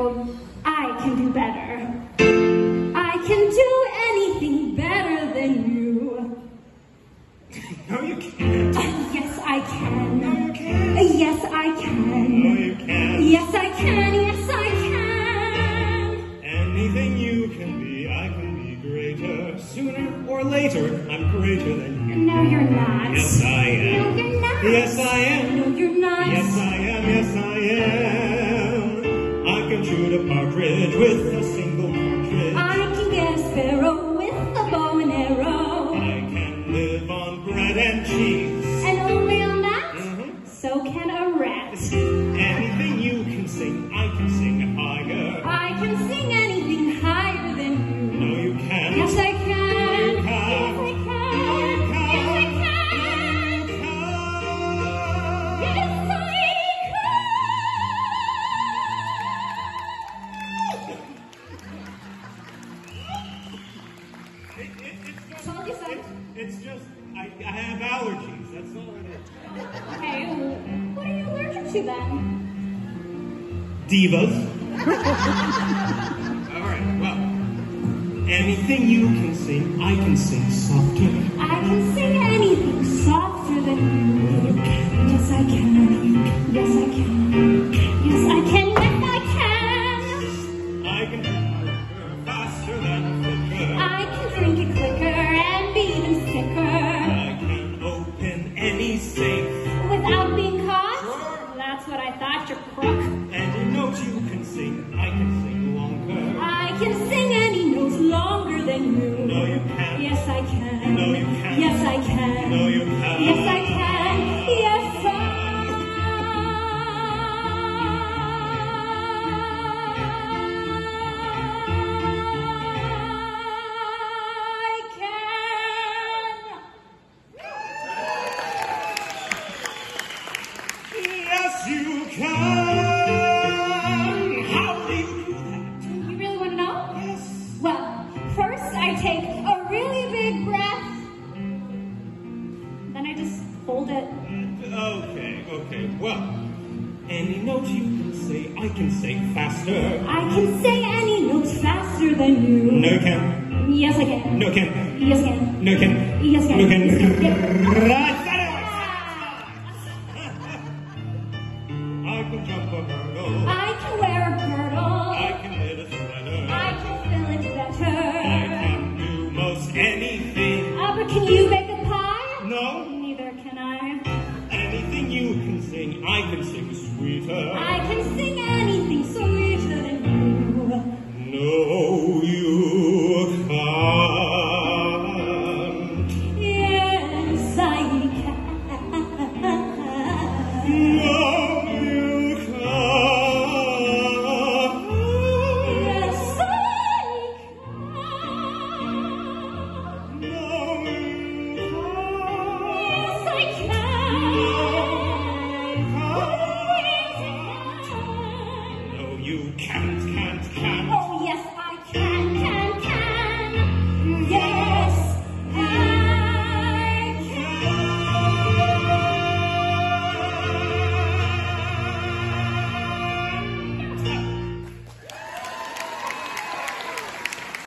you, I can do better. I can do anything better than you. No, you can't. Uh, yes, I can. No, you can't. Uh, yes, I can. No, you can't. Yes, I can. Yes, I can. Anything you can be, I can be greater. Sooner or later, I'm greater than you. No, you're not. Yes, I am. No, you're not. Yes, I am. Partridge with a It, it, it's just. It, it's just, I, I have allergies. That's all it is. Okay, what are you allergic to then? Divas. all right, well. Anything you can sing, I can sing softer. I can sing anything softer than you. I can drink it quicker and be even sicker I can open any safe. without being caught. Sure. That's what I thought, you crook. And a note you can sing, I can sing longer. I can sing any notes longer than you. No, you can't. Yes, I can. No, you can't. Yes, I can. No, you can't. Yes, I just hold it? Okay, okay, well. Any note you can say, I can say faster. I can say any note faster than you. No can. Yes, I can. No can. Yes, I can. No can. Yes, I can. No can. Yes, I can. No can. Yes, I can. I jump a hurdle. I can wear a girdle. I can knit a sweater. I can feel it better. I can do most anything. Ah, can you make Amen.